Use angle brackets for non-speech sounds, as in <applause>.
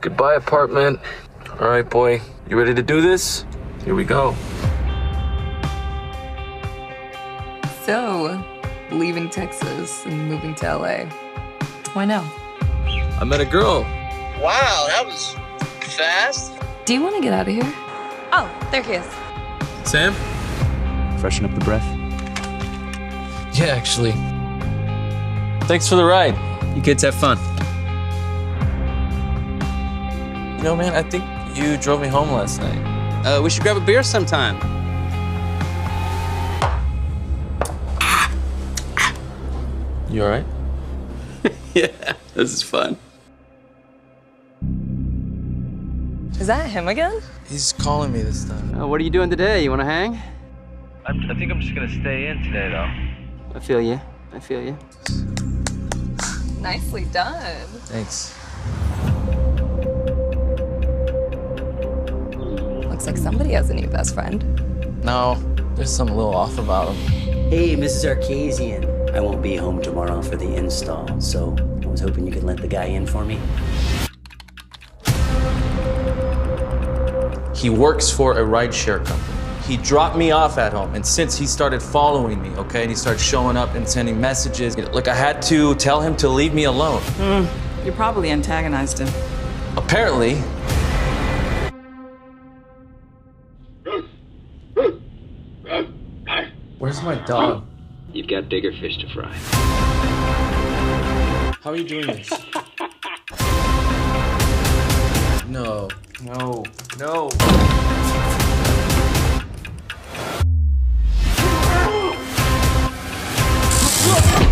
Goodbye, apartment. All right, boy. You ready to do this? Here we go. So, leaving Texas and moving to LA. Why now? I met a girl. Wow, that was fast. Do you want to get out of here? Oh, there he is. Sam? Freshen up the breath. Yeah, actually. Thanks for the ride. You kids have fun. You know, man, I think you drove me home last night. Uh, we should grab a beer sometime. You all right? <laughs> yeah, this is fun. Is that him again? He's calling me this time. Uh, what are you doing today? You want to hang? I'm, I think I'm just gonna stay in today, though. I feel you. I feel you. Nicely done. Thanks. Like somebody has a new best friend. No, there's something a little off about him. Hey, Mrs. Arcasian. I won't be home tomorrow for the install, so I was hoping you could let the guy in for me. He works for a rideshare company. He dropped me off at home, and since he started following me, okay, and he started showing up and sending messages, like I had to tell him to leave me alone. Hmm, you probably antagonized him. Apparently, Where's my dog? You've got bigger fish to fry. How are you doing this? <laughs> no. No. No. <laughs>